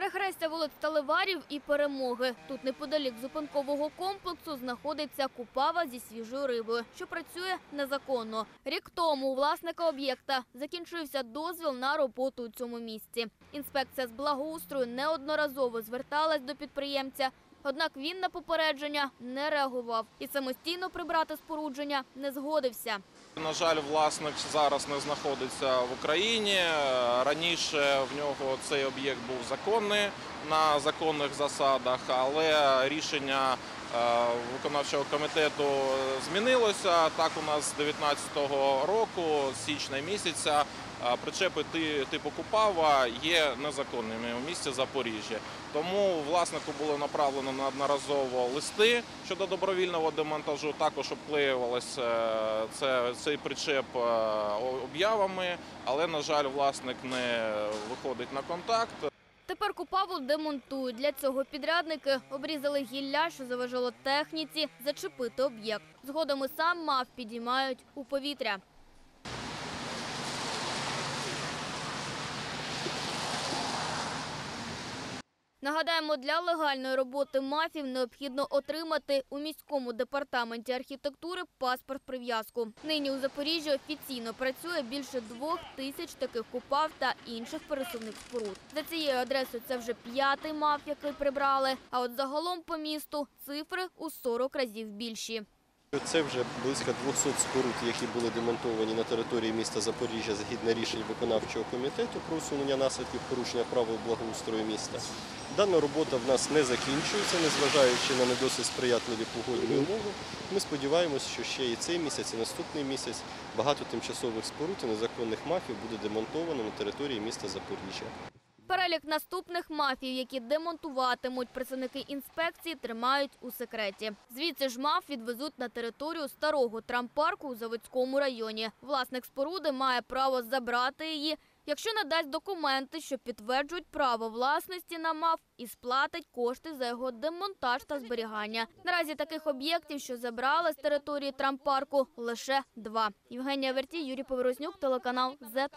Перехрестя вулиць Талеварів і Перемоги. Тут неподалік зупинкового комплексу знаходиться купава зі свіжою рибою, що працює незаконно. Рік тому у власника об'єкта закінчився дозвіл на роботу у цьому місці. Інспекція з благоустрою неодноразово зверталась до підприємця. Однак він на попередження не реагував і самостійно прибрати спорудження не згодився. На жаль, власник зараз не знаходиться в Україні. Раніше в нього цей об'єкт був законний на законних засадах, але рішення виконавчого комітету змінилося. Так у нас з 2019 року, з січня місяця, е, причепи типу Купава є незаконними у місті Запоріжжя. Тому власнику було направлено неодноразово листи щодо добровільного демонтажу. Також обклеювалося е, це, цей причеп е, об'явами, але, на жаль, власник не виходить на контакт. Тепер купаву демонтують. Для цього підрядники обрізали гілля, що заважало техніці зачепити об'єкт. Згодом і сам мав підіймають у повітря. Нагадаємо, для легальної роботи мафів необхідно отримати у міському департаменті архітектури паспорт-прив'язку. Нині у Запоріжжі офіційно працює більше двох тисяч таких купав та інших пересувних споруд. За цією адресою це вже п'ятий маф, який прибрали. А от загалом по місту цифри у 40 разів більші. Це вже близько 200 споруд, які були демонтовані на території міста Запоріжжя згідно рішень виконавчого комітету про усунення наслідків порушення правил благоустрою міста. Дана робота в нас не закінчується, незважаючи на не досить сприятливі погодні умови. Ми сподіваємося, що ще і цей місяць, і наступний місяць багато тимчасових споруд і незаконних мафів буде демонтовано на території міста Запоріжжя. Перелік наступних мафів, які демонтуватимуть працівники інспекції, тримають у секреті. Звідси ж маф відвезуть на територію старого трампарку у Заводському районі. Власник споруди має право забрати її, якщо надасть документи, що підтверджують право власності на маф і сплатить кошти за його демонтаж та зберігання. Наразі таких об'єктів, що забрали з території трампарку, лише два. Євгенія Вертій, Юрій Поворознюк, телеканал ЗЕТ.